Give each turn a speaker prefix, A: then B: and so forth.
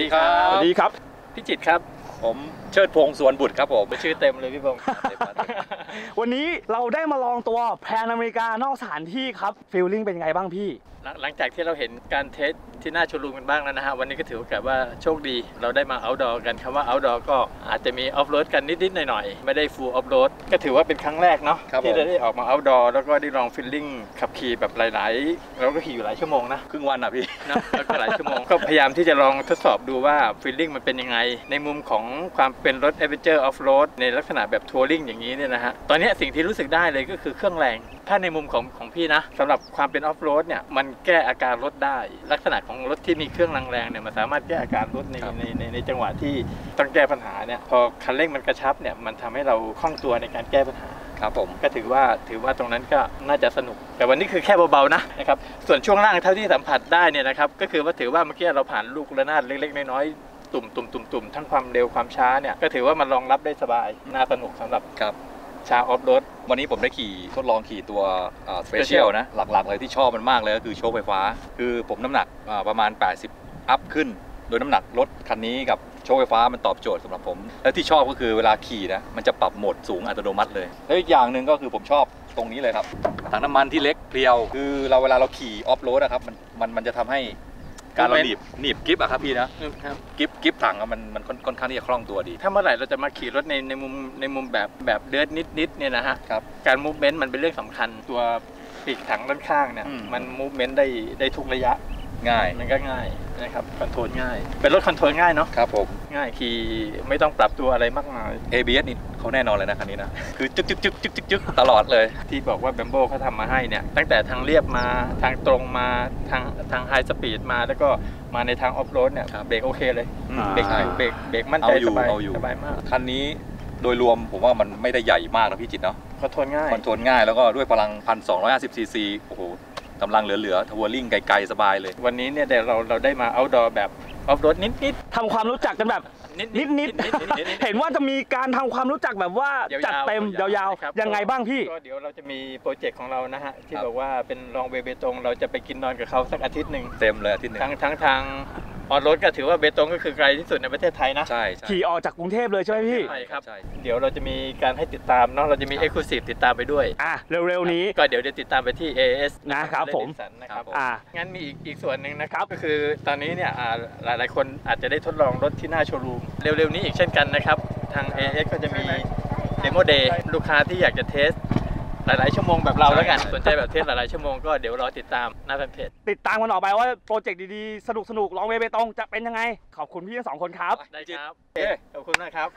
A: ดีครับ
B: สวัสดีครับ
A: พี่จิตรครับ
C: ผมเชิดพงษ์สวนบุตรครับผม
A: ชื่อเต็มเลยพี่พงศ์
B: วันนี้เราได้มาลองตัวแพนอเมริกานอกสถานที่ครับฟีลลิ่งเป็นยังไงบ้างพี่
A: หลังหลังจากที่เราเห็นการเทส ที่น่าชูรูมกันบ้างแล้วนะฮะวันนี้ก็ถือโอกาสว่าโชคดีเราได้มา outdoor กันคำว่า outdoor ก็อาจจะมี off road กันนิดๆหน่อยๆไม่ได้ full off road ก็ถือว่าเป็นครั้งแรกเนาะ
C: ครับ
A: ที่
C: ผม
A: เราได้ออกมา outdoor แล้วก็ได้ลอง feeling ขับขี่แบบหลายๆเราก็ขี่อยู่หลายชั่วโมงนะ
C: ครึ่งวันอะพี่
A: นะแล้วก็หลายชั่วโมงก็พยายามที่จะลองทดสอบดูว่าฟีลลิ่งมันเป็นยังไง ในมุมของความเป็นรถ Adventure Off Road ในลักษณะแบบทัวริงอย่างนี้เนี่ยนะฮะตอนนี้สิ่งที่รู้สึกได้เลยก็คือเครื่องแรง ถ้าในมุมของของพี่นะสำหรับความเป็นออฟโรดเนี่ยมันแก้อาการรถได้ ลักษณะของรถที่มีเครื่องแรงๆเนี่ยมันสามารถแก้อาการรถใน
C: ครับ
A: ในในในจังหวะที่ต้องแก้ปัญหาเนี่ยพอคันเร่งมันกระชับเนี่ยมันทำให้เราคล่องตัวในการแก้ปัญหา
C: ครับผม
A: ก็ถือว่าถือว่าตรงนั้นก็น่าจะสนุก แต่วันนี้คือแค่เบาๆนะนะครับส่วนช่วงล่างเท่าที่สัมผัสได้เนี่ยนะครับก็คือว่าถือว่าเมื่อกี้เราผ่านลูกระนาดเล็กๆน้อยๆตุ่มตุ่มตุ่มตุ่มทั้งความเร็วความช้าเนี่ยก็ถือว่ามันรองรับได้สบายน่าสนุกสำหรับ
C: ครับ
A: ชาวออฟโรด
C: วันนี้ผมได้ขี่ทดลองขี่ตัวสเปเชียลนะ หลักๆเลยที่ชอบมันมากเลยก็คือโชคไฟฟ้า คือผมน้ำหนักประมาณ 80 อัพขึ้น โดยน้ำหนักรถคันนี้กับโชคไฟฟ้ามันตอบโจทย์สำหรับผม แล้วที่ชอบก็คือเวลาขี่นะมันจะปรับโหมดสูงอัตโนมัติเลยแล้วอีกอย่างหนึ่งก็คือผมชอบตรงนี้เลยครับถังน้ำมันที่เล็กเพรียว คือเราเวลาเราขี่ออฟโรดนะครับมันมันมันจะทำให้ การเราหนีบหนีบ grip อะครับพี่นะ
A: ครับ
C: grip grip ถังอะมันมันค่อนค่อนข้างที่จะคล่องตัวดี
A: ถ้าเมื่อไหร่เราจะมาขี่รถในในมุมในมุมแบบแบบ dirt นิดๆเนี่ยนะฮะ
C: ครับ
A: การ movement มันเป็นเรื่องสำคัญตัวปีกถังด้านข้างเนี่ย
C: อืม
A: มัน movement ได้ได้ทุกระยะ
C: ง่าย
A: มันก็ง่ายนะครับ control ง่าย เป็นรถ control ง่ายเนาะ
C: ครับผม
A: ง่ายขี่ไม่ต้องปรับตัวอะไรมากมาย
C: ABS นี่เขาแน่นอนเลยนะคันนี้นะ คือจึ๊กจึ๊กจึ๊กจึ๊กจึ๊กจึ๊กตลอดเลย
A: ที่บอกว่า Brembo เขาทำมาให้เนี่ย ตั้งแต่ทางเรียบมาทางตรงมาทางทาง high speed มาแล้วก็มาในทางออฟโรดเนี่ย
C: ครับ
A: เบรกโอเคเลย
C: อืม
A: เบรก
C: ใช่
A: อยู่เบรกเบรกมั่นใจ
C: เอาอยู่
A: สบาย
C: เอาอยู่
A: สบายมาก
C: คันนี้โดยรวมผมว่ามันไม่ได้ใหญ่มากนะพี่จิตรเนาะ
A: control ง่าย
C: control ง่ายแล้วก็ด้วยพลัง 1,250ซีซีโอ้โห กำลังเหลือๆ touring ไกลๆสบายเลย
A: วันนี้เนี่ยเดี๋ยวเราเราได้มา outdoor แบบออฟโรดนิดนิด
B: ทำความรู้จักกันแบบ
A: นิด
B: นิดนิดเห็นว่าจะมีการทำความรู้จักแบบว่าจัดเต็มยาว
A: นะครับ
B: ๆยังไงบ้างพี่
A: ก็เดี๋ยวเราจะมีโปรเจกต์ของเรานะฮะที่
C: ครับ
A: บอกว่าเป็นลองเวเบตงเราจะไปกินนอนกับเขาสักอาทิตย์หนึ่ง
C: เต็มเลยอาทิตย์หนึง
A: ทั้งทั้งทาง ออนรถก็ถือว่าเบตงก็คือไกลที่สุดในประเทศไทยนะ
C: ใช่ใช่
B: ขี่ออกจากกรุงเทพเลยใช่ไหมพี่
A: ใช่ครับ
C: ใช่
A: เดี๋ยวเราจะมีการให้ติดตามเนาะ เราจะมี
C: ครับ
A: เอ็กซ์คลูซีฟติดตามไปด้วย
B: อะ เร็วๆนี้
A: ก็เดี๋ยวจะติดตามไปที่ AS
B: นะครับผม
A: สันนะครับ
B: อะ
A: งั้นมีอีกอีกส่วนหนึ่งนะครับ ก็คือตอนนี้เนี่ยอ่าหลายๆคนอาจจะได้ทดลองรถที่หน้าโชว์รูม เร็วๆนี้อีกเช่นกันนะครับ ทาง AAS ก็จะมี demo day ลูกค้าที่อยากจะ test หลาย ๆ ชั่วโมงแบบเราแล้วกัน
C: ใช่
A: สนใจแบบ test หลาย ๆ ชั่วโมงก็เดี๋ยวรอติดตามหน้าแฟนเพจ
B: ติดตามกันต่อไปว่าโปรเจกต์ดี ๆ สนุกๆ Long Way เบตงจะเป็นยังไง ขอบคุณพี่ทั้งสองคนครับ
A: ได้ครับ
C: เอ๊ะ
A: ขอบคุณมากครับ